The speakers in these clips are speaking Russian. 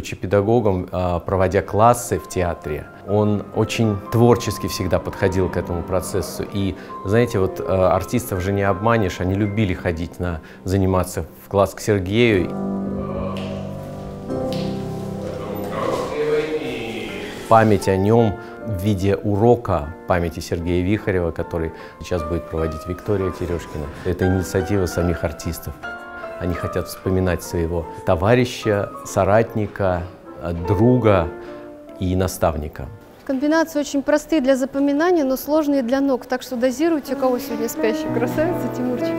будучи педагогом, а, проводя классы в театре, он очень творчески всегда подходил к этому процессу. И, знаете, вот а, артистов же не обманешь, они любили ходить на заниматься в класс к Сергею. Память о нем в виде урока памяти Сергея Вихарева, который сейчас будет проводить Виктория Терешкина. Это инициатива самих артистов. Они хотят вспоминать своего товарища, соратника, друга и наставника. Комбинации очень простые для запоминания, но сложные для ног. Так что дозируйте, у кого сегодня спящий. Красавица, Тимурчик.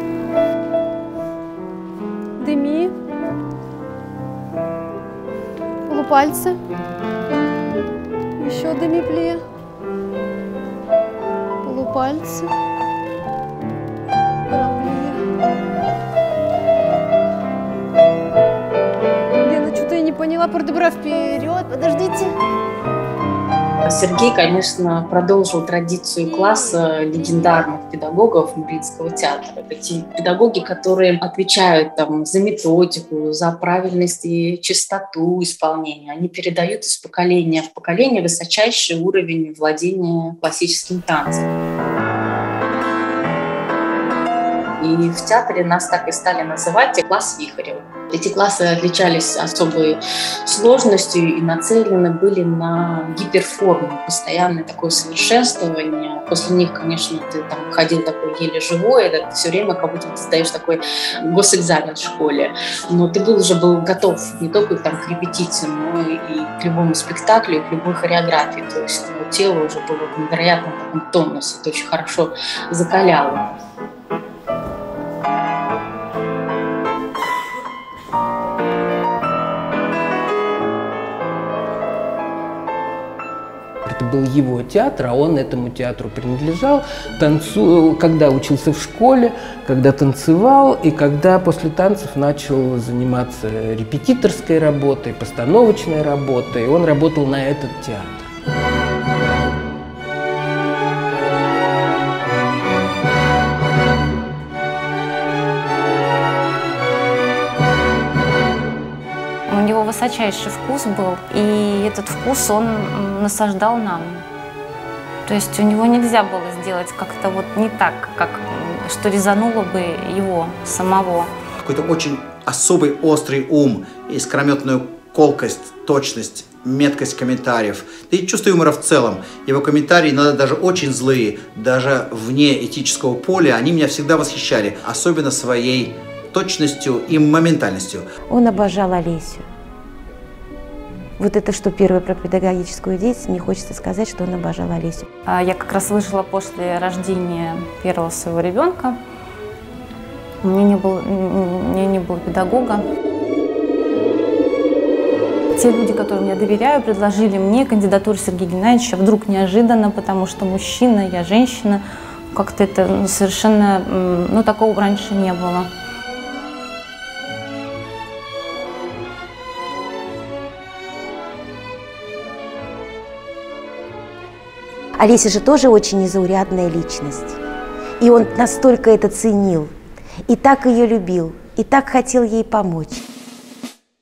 Дыми. Полупальцы. Еще дыми-пле. Полупальцы. Поняла, продобра вперед, подождите. Сергей, конечно, продолжил традицию класса легендарных педагогов Мариинского театра. Эти педагоги, которые отвечают там, за методику, за правильность и чистоту исполнения, они передают из поколения в поколение высочайший уровень владения классическим танцем. И в театре нас так и стали называть класс Вихарева. Эти классы отличались особой сложностью и нацелены были на гиперформу, постоянное такое совершенствование. После них, конечно, ты там ходил такой еле живой, это все время как будто ты сдаешь такой госэкзамен в школе. Но ты был уже был готов не только там, к репетиции, но и к любому спектаклю, к любой хореографии. То есть твое тело уже было в невероятном таком тонусе, это очень хорошо закаляло. Был его театр, а он этому театру принадлежал, танцу... когда учился в школе, когда танцевал, и когда после танцев начал заниматься репетиторской работой, постановочной работой, он работал на этот театр. Высочайший вкус был, и этот вкус он насаждал нам. То есть у него нельзя было сделать как-то вот не так, как что резануло бы его самого. Какой-то очень особый острый ум, искрометную колкость, точность, меткость комментариев. Да и чувство юмора в целом. Его комментарии, иногда даже очень злые, даже вне этического поля, они меня всегда восхищали. Особенно своей точностью и моментальностью. Он обожал Олесю. Вот это что первое про педагогическую деятельность, мне хочется сказать, что он обожал Олесю. А, я как раз вышла после рождения первого своего ребенка. У меня не было, у меня не было педагога. Те люди, которым я доверяю, предложили мне кандидатуру Сергея Геннадьевича вдруг неожиданно, потому что мужчина, я женщина. Как-то это ну, совершенно, ну, такого раньше не было. Олеся же тоже очень незаурядная личность. И он настолько это ценил, и так ее любил, и так хотел ей помочь.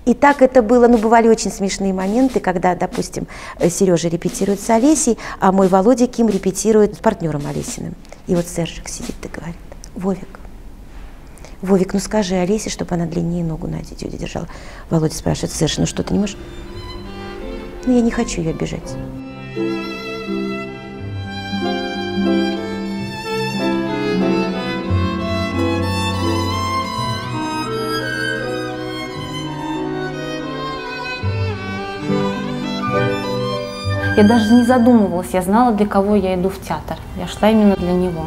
И так это было, ну, бывали очень смешные моменты, когда, допустим, Сережа репетирует с Олесей, а мой Володя Ким репетирует с партнером Олесиным. И вот Сержик сидит и говорит, Вовик, Вовик, ну скажи Олесе, чтобы она длиннее ногу на этюде держала. Володя спрашивает, Серж, ну что, ты не можешь? Ну, я не хочу ее обижать. Я даже не задумывалась, я знала, для кого я иду в театр. Я шла именно для него.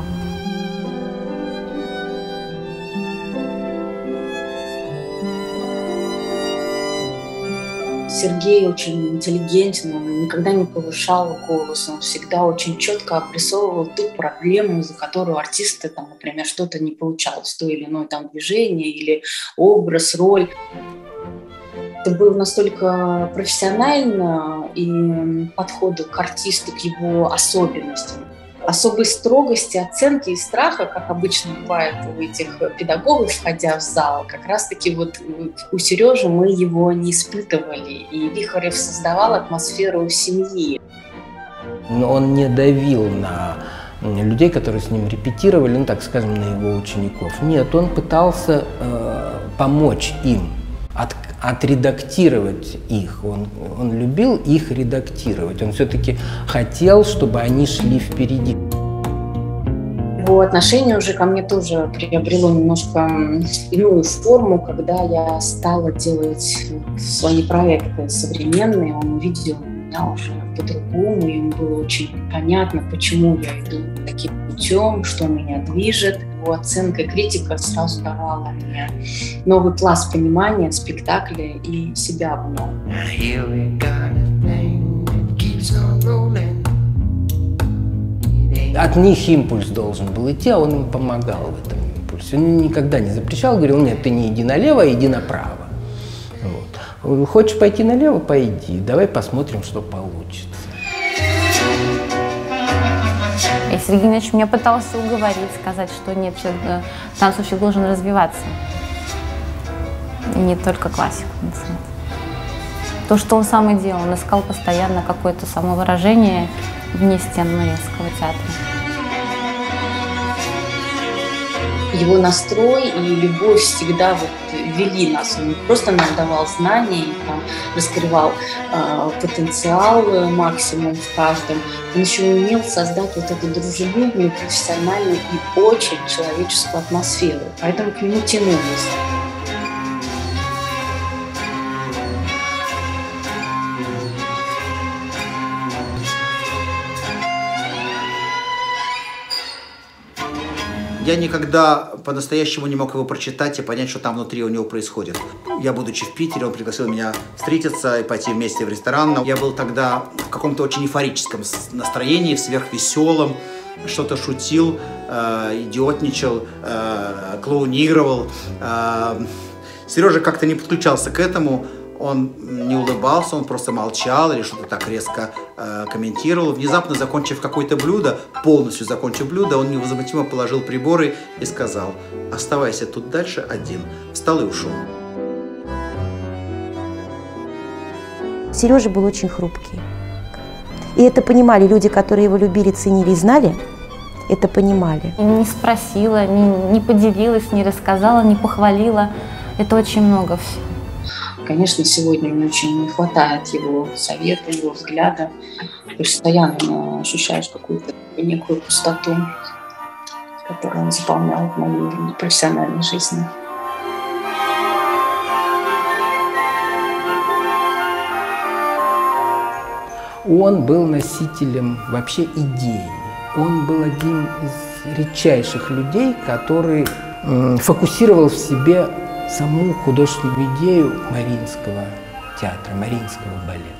Сергей очень интеллигентен, он никогда не повышал голос, он всегда очень четко обрисовывал ту проблему, за которую артисты, там, например, что-то не получалось, то или иное там движение или образ, роль. Это было настолько профессионально и подходы к артисту, к его особенностям. особой строгости, оценки и страха, как обычно бывает у этих педагогов, входя в зал, как раз-таки вот у Сережи мы его не испытывали. И Вихарев создавал атмосферу семьи. Но он не давил на людей, которые с ним репетировали, ну так скажем, на его учеников. Нет, он пытался э, помочь им, от, отредактировать их. Он, он любил их редактировать. Он все-таки хотел, чтобы они шли впереди. Его отношение уже ко мне тоже приобрело немножко иную форму, когда я стала делать свои проекты современные. Он увидел меня уже по-другому, ему было очень понятно, почему я иду таким путем, что меня движет. Его оценка и критика сразу давала мне новый пласт понимания спектакля и себя в нем. От них импульс должен был идти, а он им помогал в этом импульсе. Он никогда не запрещал, говорил, нет, ты не иди налево, а иди направо. Хочешь пойти налево, пойди. Давай посмотрим, что получится. И Сергей Ильич меня пытался уговорить, сказать, что нет, э, танцовщик должен развиваться. И не только классику. То, что он сам и делал, он искал постоянно какое-то самовыражение вне стен Мариинского театра. Его настрой и любовь всегда вот вели нас. Он просто нам давал знания и там, раскрывал э, потенциал максимум в каждом, он еще умел создать вот эту дружелюбную, профессиональную и очень человеческую атмосферу. Поэтому к нему тянулись. Я никогда по-настоящему не мог его прочитать и понять, что там внутри у него происходит. Я, будучи в Питере, он пригласил меня встретиться и пойти вместе в ресторан. Я был тогда в каком-то очень эйфорическом настроении, сверхвеселом, что-то шутил, э, идиотничал, э, клоунировал. Э, Сережа как-то не подключался к этому, он не улыбался, он просто молчал или что-то так резко э, комментировал. Внезапно, закончив какое-то блюдо, полностью закончив блюдо, он невозмутимо положил приборы и сказал, оставайся тут дальше один. Встал и ушел. Сережа был очень хрупкий. И это понимали люди, которые его любили, ценили и знали, это понимали. Не спросила, не, не поделилась, не рассказала, не похвалила. Это очень много всего. Конечно, сегодня мне очень не хватает его совета, его взгляда. Постоянно ощущаешь какую-то некую пустоту, которую он заполнял в моей профессиональной жизни. Он был носителем вообще идеи. Он был один из редчайших людей, который фокусировал в себе саму художественную идею Мариинского театра, Мариинского балета.